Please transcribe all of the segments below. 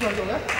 Klarer du det?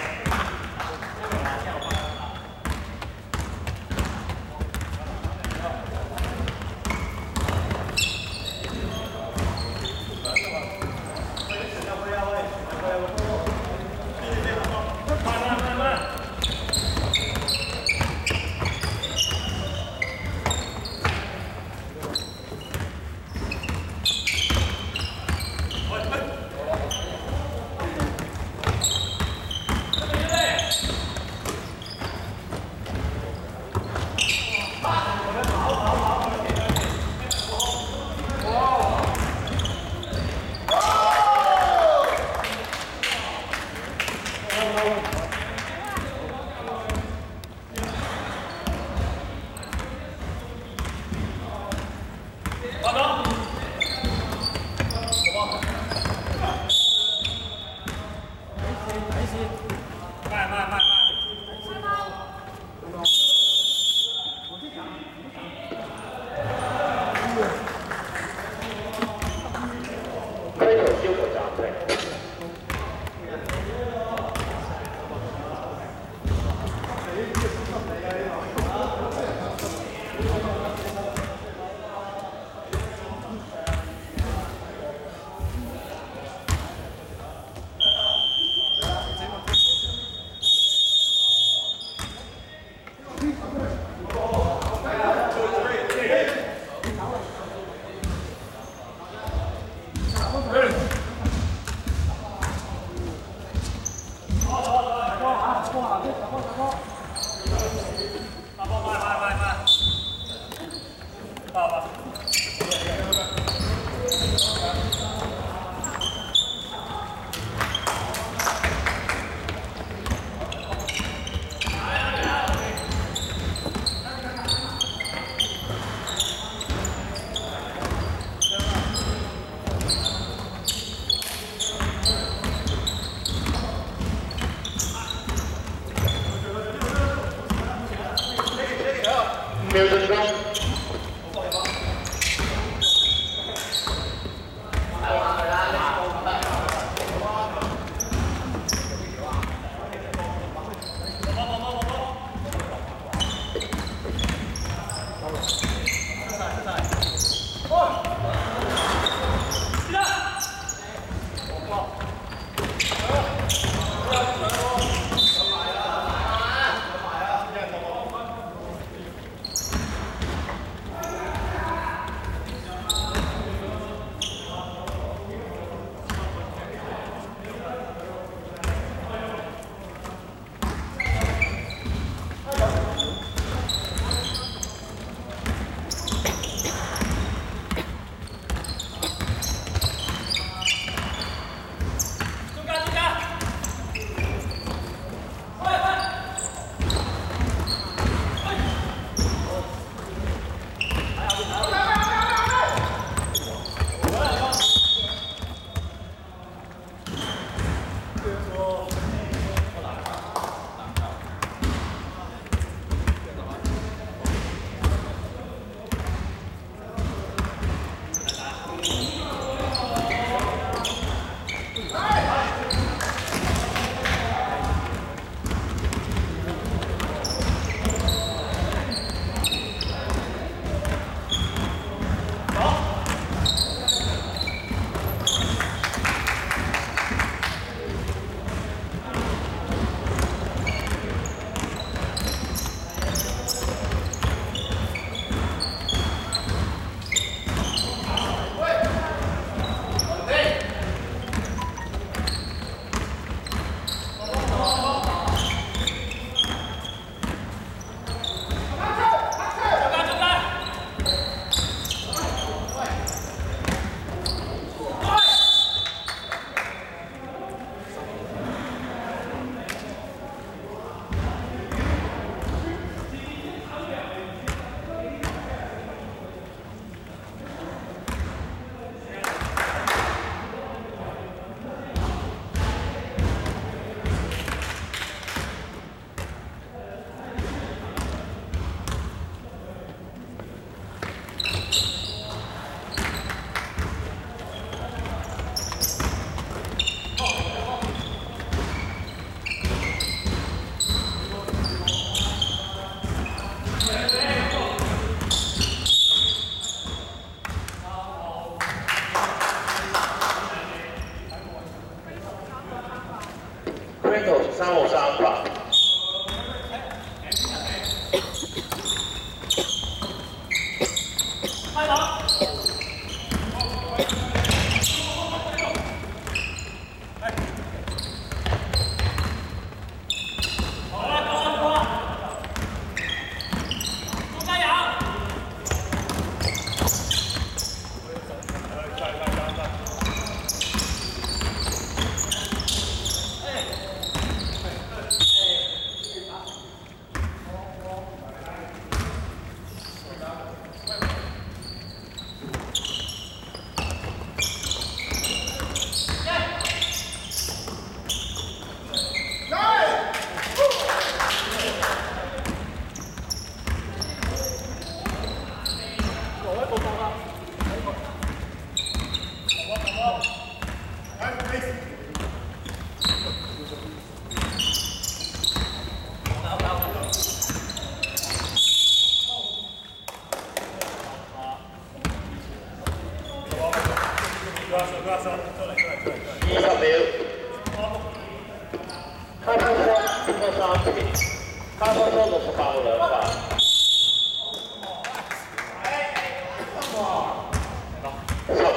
三五三吧。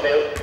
meu